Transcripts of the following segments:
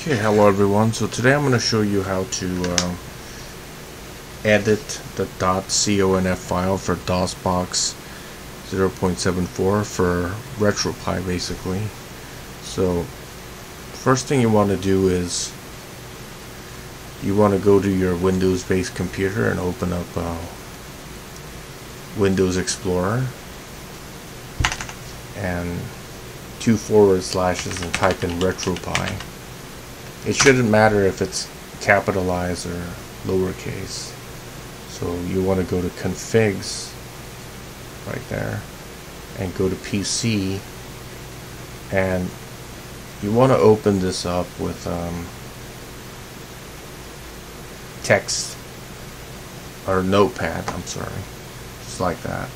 Okay, hello everyone. So today I'm going to show you how to uh, edit the .conf file for DOSBox 0.74 for RetroPie basically. So first thing you want to do is you want to go to your Windows based computer and open up uh, Windows Explorer and two forward slashes and type in RetroPie it shouldn't matter if it's capitalized or lowercase. So you want to go to configs right there and go to PC and you want to open this up with um, text or notepad I'm sorry just like that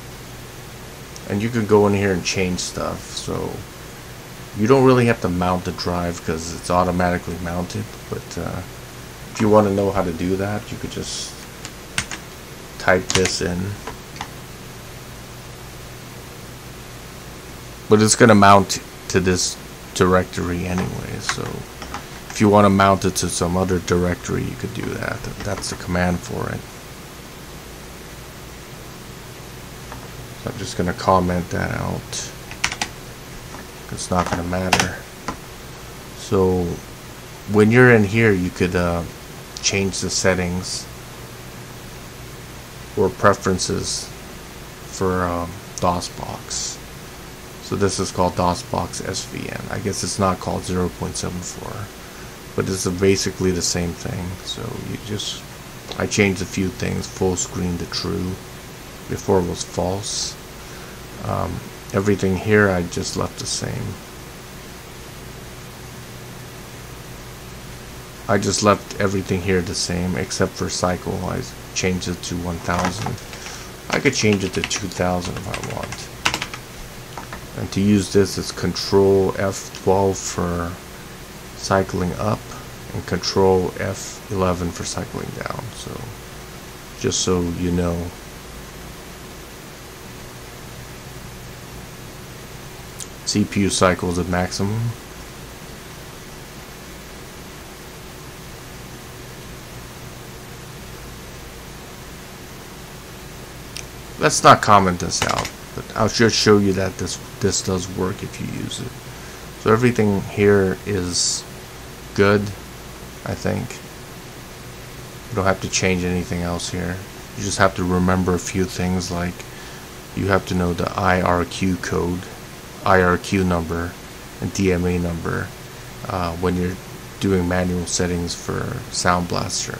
and you can go in here and change stuff so you don't really have to mount the drive because it's automatically mounted, but uh, if you want to know how to do that, you could just type this in. But it's going to mount to this directory anyway, so if you want to mount it to some other directory, you could do that. That's the command for it. So I'm just going to comment that out it's not going to matter. So when you're in here you could uh, change the settings or preferences for um, DOSBox. So this is called DOSBox SVN I guess it's not called 0.74 but it's basically the same thing. So you just I changed a few things full screen to true. Before it was false. Um, everything here I just left the same. I just left everything here the same except for cycle. I changed it to 1000 I could change it to 2000 if I want. And to use this it's control F12 for cycling up and control F11 for cycling down. So just so you know CPU cycles at maximum. Let's not comment this out, but I'll just show you that this this does work if you use it. So everything here is good, I think. You don't have to change anything else here. You just have to remember a few things like you have to know the IRQ code IRQ number and DMA number uh, when you're doing manual settings for Sound Blaster.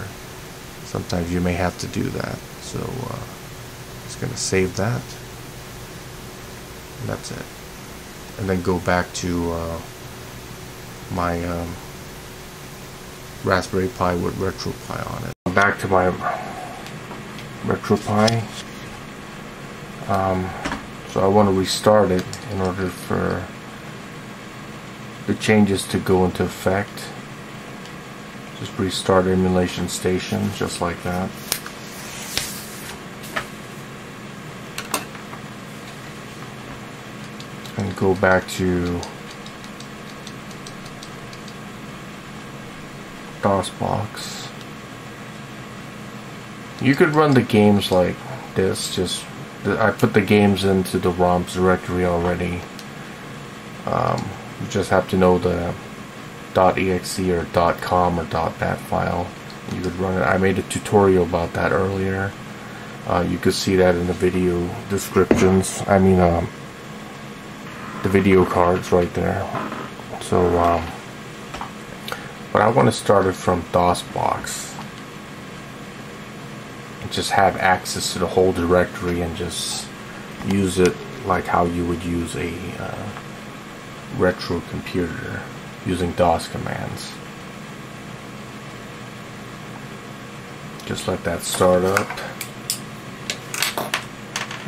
Sometimes you may have to do that. So uh, just going to save that. And that's it. And then go back to uh, my um, Raspberry Pi with RetroPie on it. Back to my RetroPie. Um, so I want to restart it in order for the changes to go into effect. Just restart emulation station just like that. And go back to DOSBox. You could run the games like this, just I put the games into the ROMs directory already. Um, you just have to know the .exe or .com or .bat file. You could run it. I made a tutorial about that earlier. Uh, you could see that in the video descriptions. I mean, um, the video cards right there. So, um, but I want to start it from DOSBox just have access to the whole directory and just use it like how you would use a uh, retro computer using DOS commands. Just let that start up.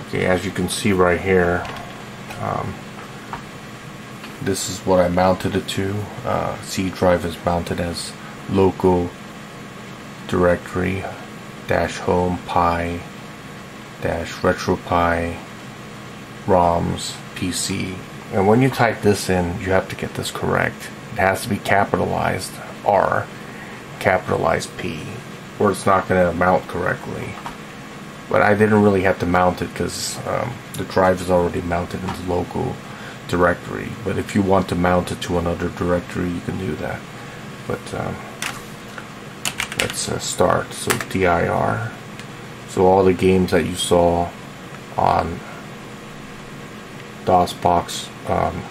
Okay, as you can see right here, um, this is what I mounted it to. Uh, C drive is mounted as local directory dash home pi dash retropie roms pc and when you type this in you have to get this correct it has to be capitalized R, capitalize P, or it's not going to mount correctly. But I didn't really have to mount it because um, the drive is already mounted in the local directory. But if you want to mount it to another directory, you can do that. But um, let's uh, start. So dir. So all the games that you saw on DOSBox um,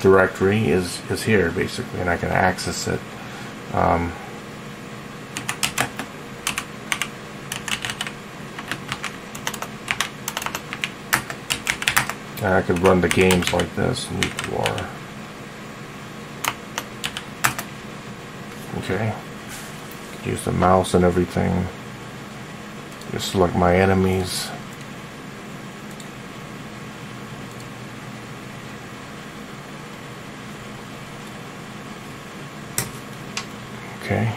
directory is is here basically, and I can access it. Um, I could run the games like this. Nuclear. Okay. Use the mouse and everything. Just select my enemies. Okay.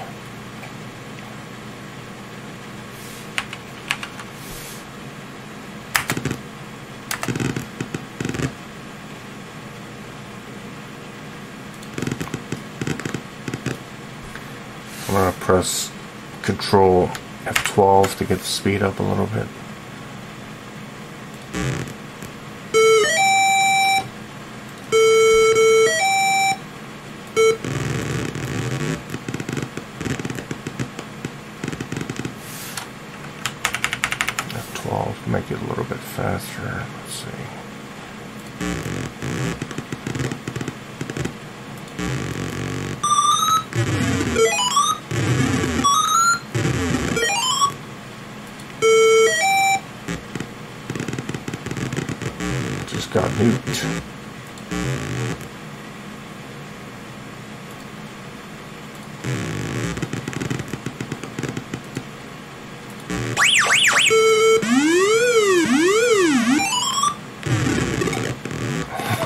Press Control F12 to get the speed up a little bit. F12, make it a little bit faster. Let's see. Got nuked.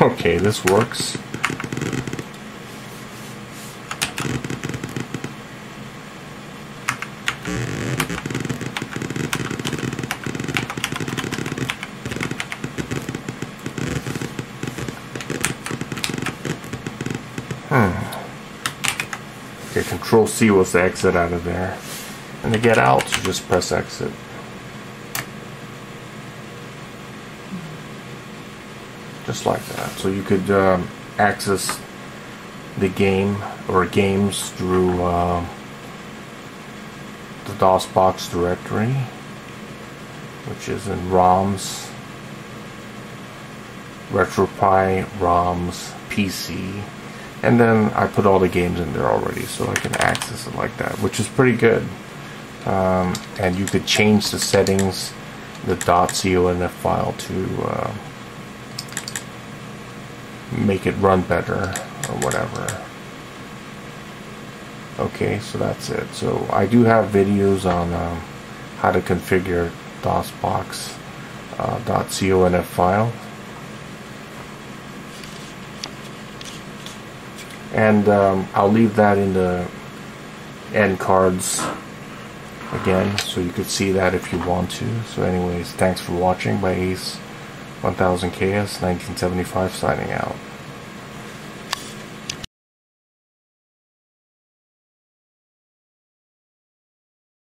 Okay, this works. Hmm. Okay, Control C was to exit out of there. And to get out, just press exit. Just like that. So you could um, access the game or games through uh, the DOSBox directory, which is in ROMs, RetroPie, ROMs, PC, and then I put all the games in there already so I can access it like that which is pretty good. Um, and you could change the settings the .conf file to uh, make it run better or whatever. Okay so that's it. So I do have videos on um, how to configure DOSBox uh, .conf file and um, I'll leave that in the end cards again so you could see that if you want to. So anyways thanks for watching. By Ace. 1000KS 1975 signing out